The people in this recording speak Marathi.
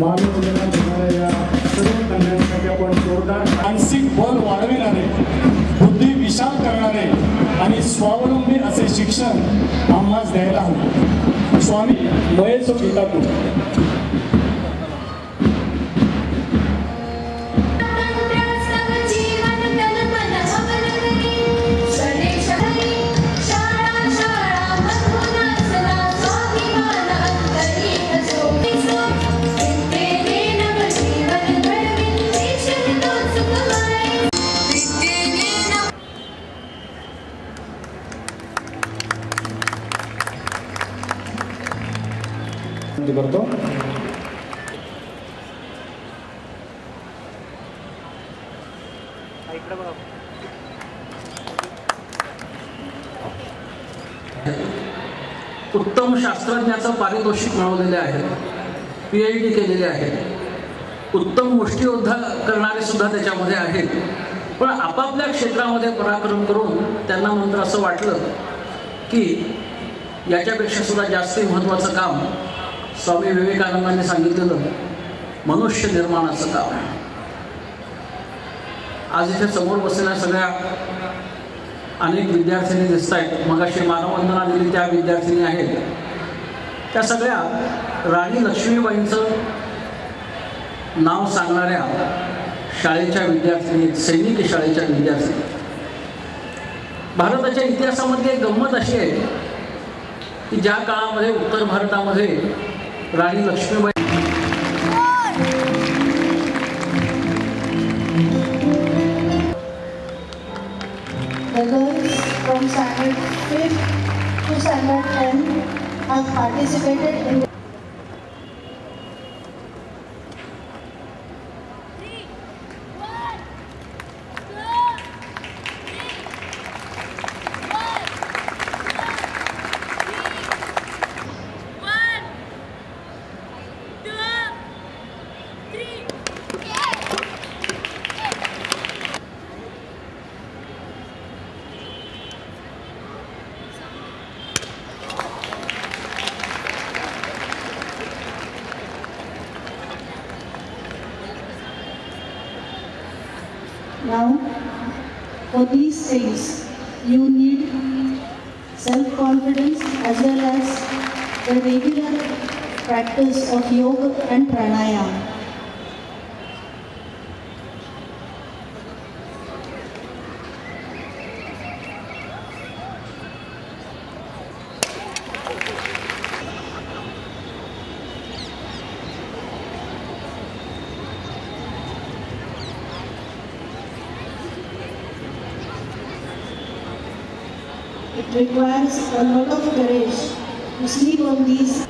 महाविद्यालयात घेणाऱ्या या सर्व कन्यांसाठी आपण जोरदार मानसिक बल वाढविणारे बुद्धी विशाल करणारे आणि स्वावलंबी असे शिक्षण आम्हास द्यायला हवे. स्वामी महेश गीतातून विनंती करतो. उत्तम शास्त्रज्ञाचं पारितोषिक मिळवलेले आहे. पी एच डी केलेले आहे. उत्तम मुष्टियोद्धा करणारे सुद्धा त्याच्यामध्ये आहेत. पण आपापल्या क्षेत्रामध्ये पराक्रम करून त्यांना नंतर असं वाटलं की याच्यापेक्षा सुद्धा जास्त महत्त्वाचं काम स्वामी विवेकानंदांनी सांगितलेलं मनुष्य निर्माणाचं काम आहे. आज इथे समोर बसलेल्या सगळ्या अनेक विद्यार्थिनी दिसत आहेत मगाशी मानवंदना दिली त्या विद्यार्थिनी आहेत. त्या सगळ्या राणी लक्ष्मीबाईंचं नाव सांगणाऱ्या शाळेच्या विद्यार्थिनी सैनिक सैनिकी शाळेच्या विद्यार्थिनी भारताच्या इतिहासामध्ये एक गंमत अशी आहे की ज्या काळामध्ये उत्तर भारतामध्ये राणी Lakshmibai The girls from standard 5th to standard 10 have participated in Now, for these things, you need self-confidence as well as the regular practice of yoga and pranayama. It requires a lot of courage to sleep on these